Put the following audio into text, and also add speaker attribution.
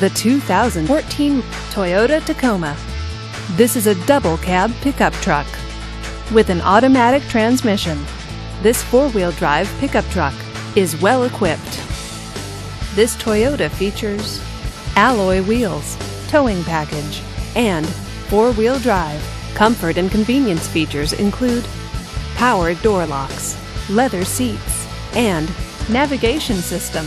Speaker 1: the 2014 Toyota Tacoma. This is a double cab pickup truck with an automatic transmission. This four-wheel drive pickup truck is well equipped. This Toyota features alloy wheels, towing package, and four-wheel drive. Comfort and convenience features include power door locks, leather seats, and navigation system.